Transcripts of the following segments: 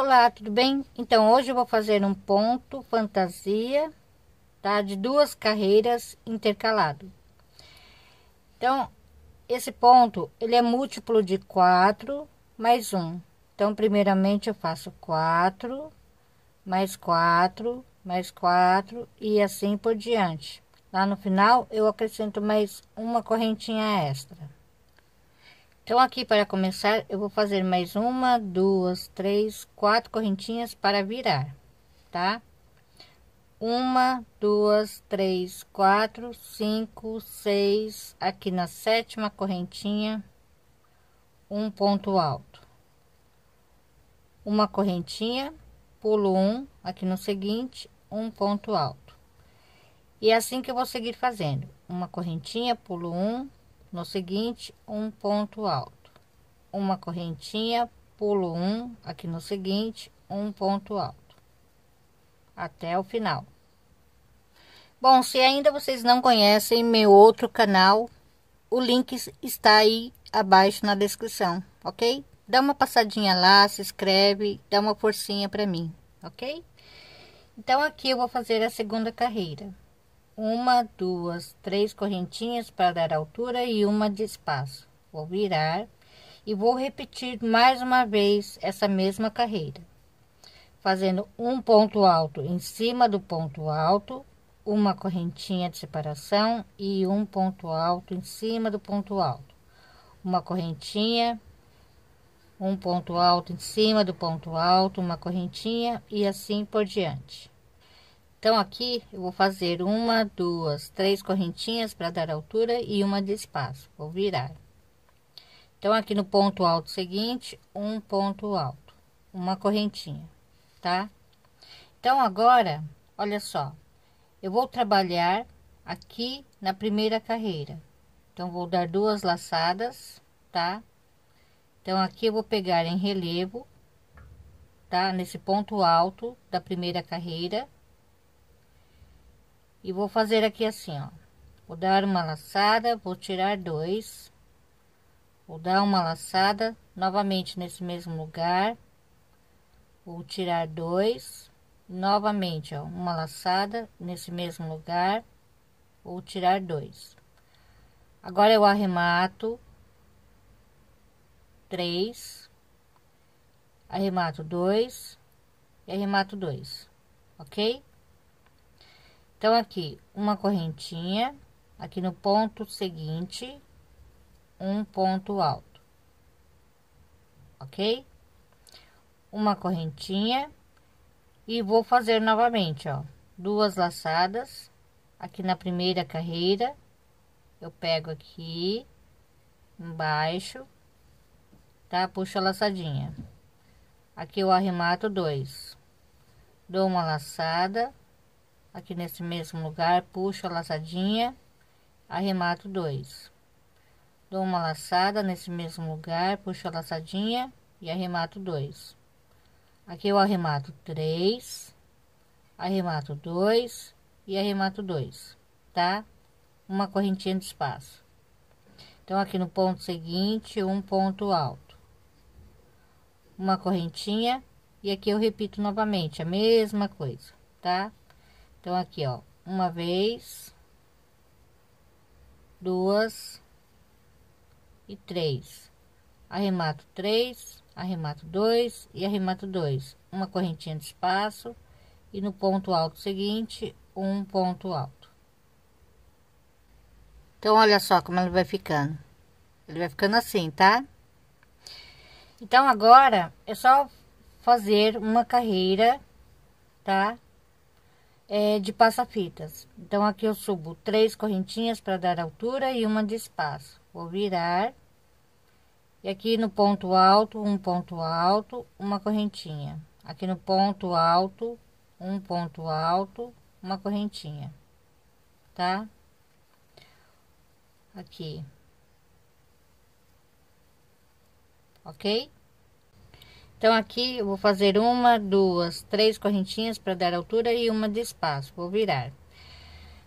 Olá, tudo bem? Então, hoje eu vou fazer um ponto fantasia, tá? De duas carreiras intercalado. Então, esse ponto, ele é múltiplo de 4 mais 1. Então, primeiramente eu faço 4, mais 4, mais 4 e assim por diante. Lá no final, eu acrescento mais uma correntinha extra. Então, aqui para começar, eu vou fazer mais uma, duas, três, quatro correntinhas para virar, tá? Uma, duas, três, quatro, cinco, seis, aqui na sétima correntinha, um ponto alto. Uma correntinha, pulo um, aqui no seguinte, um ponto alto. E é assim que eu vou seguir fazendo. Uma correntinha, pulo um, no seguinte, um ponto alto. Uma correntinha, pulo um, aqui no seguinte, um ponto alto. Até o final. Bom, se ainda vocês não conhecem meu outro canal, o link está aí abaixo na descrição, ok? Dá uma passadinha lá, se inscreve, dá uma forcinha para mim, ok? Então, aqui eu vou fazer a segunda carreira uma, duas, três correntinhas para dar altura e uma de espaço. Vou virar e vou repetir mais uma vez essa mesma carreira, fazendo um ponto alto em cima do ponto alto, uma correntinha de separação e um ponto alto em cima do ponto alto, uma correntinha, um ponto alto em cima do ponto alto, uma correntinha e assim por diante. Então, aqui eu vou fazer uma, duas, três correntinhas para dar altura e uma de espaço. Vou virar. Então, aqui no ponto alto seguinte, um ponto alto, uma correntinha, tá? Então, agora, olha só, eu vou trabalhar aqui na primeira carreira. Então, vou dar duas laçadas, tá? Então, aqui eu vou pegar em relevo, tá? Nesse ponto alto da primeira carreira e vou fazer aqui assim, ó. Vou dar uma laçada, vou tirar dois. Vou dar uma laçada novamente nesse mesmo lugar. Vou tirar dois. Novamente, ó, uma laçada nesse mesmo lugar. Vou tirar dois. Agora eu arremato três, arremato dois e arremato dois, ok? Então, aqui, uma correntinha, aqui no ponto seguinte, um ponto alto, ok? Uma correntinha e vou fazer novamente, ó, duas laçadas aqui na primeira carreira. Eu pego aqui embaixo, tá? Puxo a laçadinha. Aqui eu arremato dois, dou uma laçada aqui nesse mesmo lugar, puxo a laçadinha, arremato dois. Dou uma laçada nesse mesmo lugar, puxo a laçadinha e arremato dois. Aqui eu arremato três, arremato dois e arremato dois, tá? Uma correntinha de espaço. Então, aqui no ponto seguinte, um ponto alto. Uma correntinha e aqui eu repito novamente a mesma coisa, tá? Então, aqui, ó, uma vez, duas e três. Arremato três, arremato dois e arremato dois. Uma correntinha de espaço e no ponto alto seguinte, um ponto alto. Então, olha só como ele vai ficando. Ele vai ficando assim, tá? Então, agora é só fazer uma carreira, tá? É, de passa-fitas. Então, aqui eu subo três correntinhas para dar altura e uma de espaço. Vou virar. E aqui no ponto alto, um ponto alto, uma correntinha. Aqui no ponto alto, um ponto alto, uma correntinha. Tá? Aqui. Ok? Então, aqui eu vou fazer uma, duas, três correntinhas para dar altura e uma de espaço. Vou virar.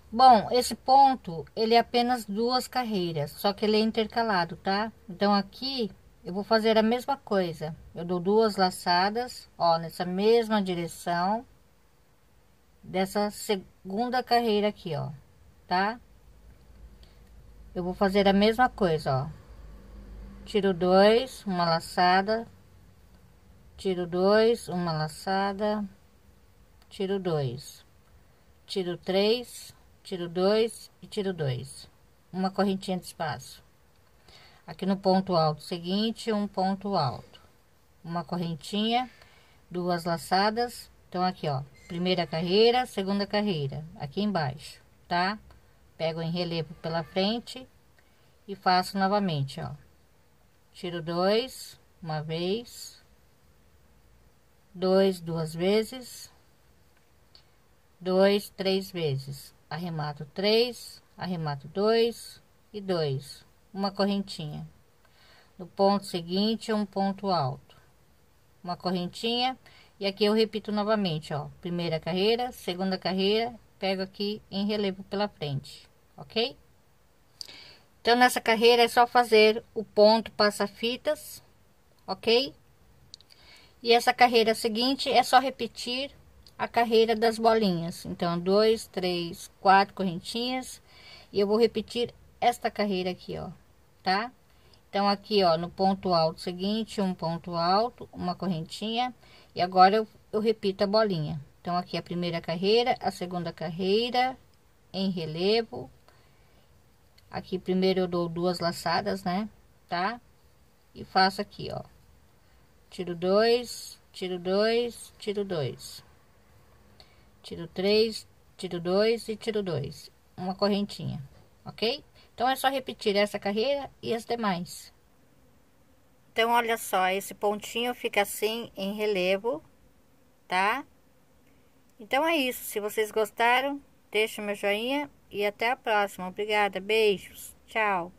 Bom, esse ponto, ele é apenas duas carreiras, só que ele é intercalado, tá? Então, aqui eu vou fazer a mesma coisa. Eu dou duas laçadas, ó, nessa mesma direção dessa segunda carreira aqui, ó, tá? Eu vou fazer a mesma coisa, ó. Tiro dois, uma laçada, tiro dois, uma laçada, tiro dois, tiro três, tiro dois e tiro dois, uma correntinha de espaço. Aqui no ponto alto seguinte, um ponto alto, uma correntinha, duas laçadas. Então, aqui, ó, primeira carreira, segunda carreira, aqui embaixo, tá? Pego em relevo pela frente e faço novamente, ó. Tiro dois, uma vez, dois, duas vezes, dois, três vezes. Arremato três, arremato dois e dois uma correntinha. No ponto seguinte, um ponto alto, uma correntinha. E aqui eu repito novamente, ó, primeira carreira, segunda carreira, pego aqui em relevo pela frente, ok? Então, nessa carreira é só fazer o ponto passa-fitas, ok? E essa carreira seguinte é só repetir a carreira das bolinhas. Então, dois, três, quatro correntinhas. E eu vou repetir esta carreira aqui, ó tá? Então, aqui, ó, no ponto alto seguinte, um ponto alto, uma correntinha, e agora eu, eu repito a bolinha. Então, aqui a primeira carreira, a segunda carreira, em relevo. Aqui, primeiro eu dou duas laçadas, né? Tá? E faço aqui, ó. Tiro dois, tiro dois, tiro dois. Tiro três, tiro dois e tiro dois. Uma correntinha, ok? Então, é só repetir essa carreira e as demais. Então, olha só, esse pontinho fica assim em relevo, tá? Então, é isso. Se vocês gostaram, deixa meu joinha e até a próxima. Obrigada, beijos, tchau.